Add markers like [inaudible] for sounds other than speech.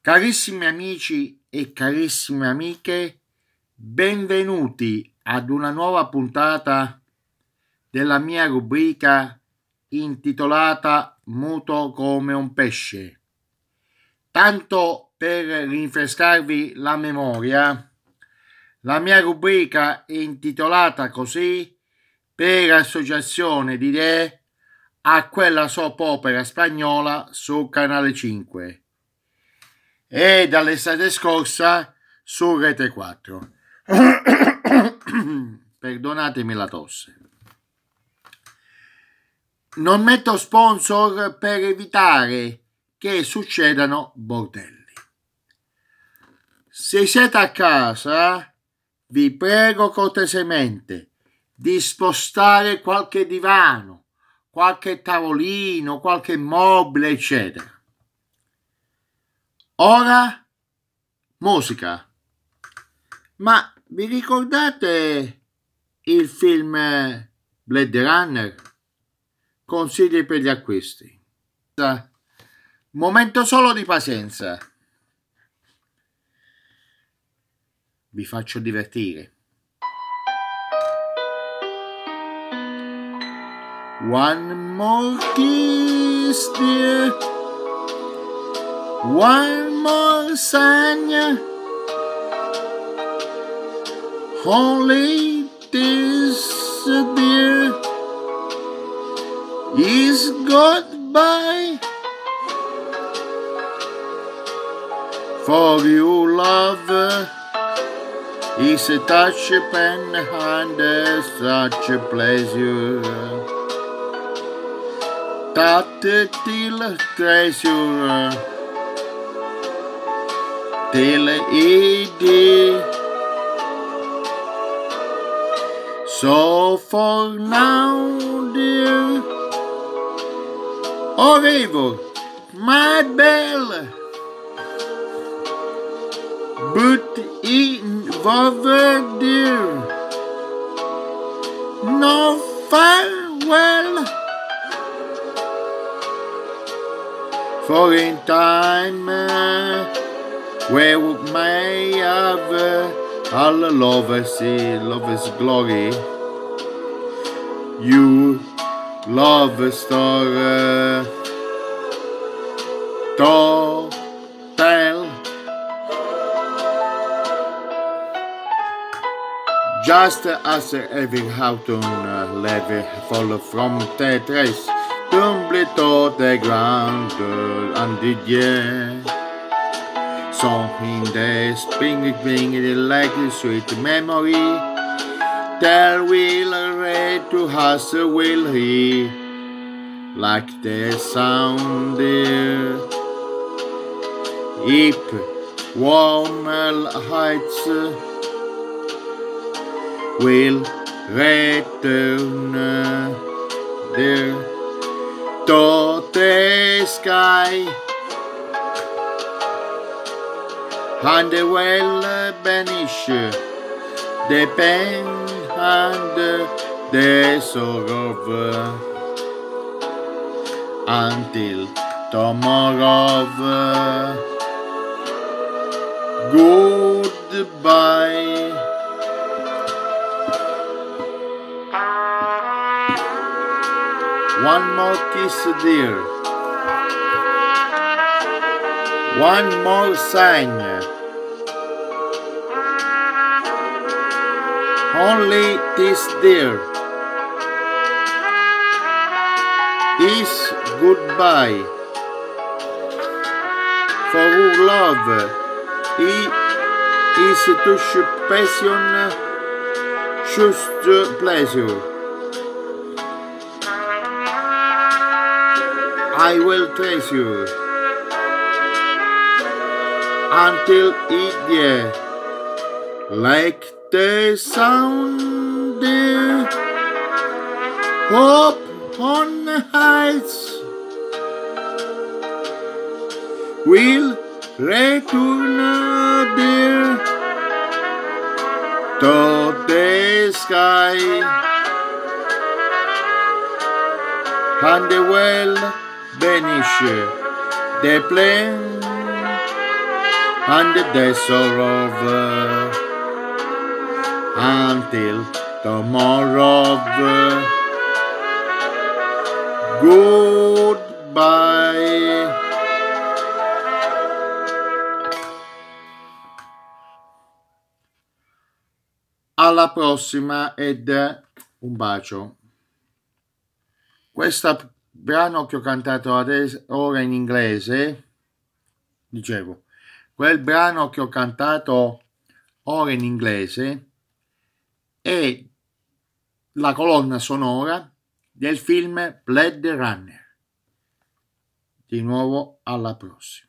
Carissimi amici e carissime amiche, benvenuti ad una nuova puntata della mia rubrica intitolata Muto come un pesce. Tanto per rinfrescarvi la memoria, la mia rubrica è intitolata così per associazione di idee a quella soap opera spagnola su Canale 5 e dall'estate scorsa su Rete 4. [coughs] Perdonatemi la tosse. Non metto sponsor per evitare che succedano bordelli. Se siete a casa, vi prego cortesemente di spostare qualche divano, qualche tavolino, qualche mobile, eccetera. Ora musica. Ma vi ricordate il film Blade Runner? Consigli per gli acquisti. Momento solo di pazienza. Vi faccio divertire. One more kiss, dear. One more sign. Only dear, is goodbye. For you, love, is a touch and such a pleasure. Tactile treasure till it So for now, dear, au revoir, my belle. But in over dear, no farewell. For in time uh, where may have uh, all lovers lovers glory, you love star uh, tell. Just as every autumn uh, levy fall from the trees, tumble to the ground and the. So in the spring, spring, like a sweet memory, there will read to us will he, like the sound there. If warm heights will return there to the sky and will banish the pain and the sorrow until tomorrow. Goodbye. One more kiss, dear. One more sign. Only this, dear. Is goodbye. For who love he is touch passion, just pleasure. I will trace you until it yeah, like the sound there, up on the heights. Will return there to the sky. And the well vanish the plane and the over until tomorrow. Goodbye. Alla prossima ed un bacio. Questo brano che ho cantato ora in inglese, dicevo, quel brano che ho cantato ora in inglese è la colonna sonora del film Blade Runner. Di nuovo alla prossima.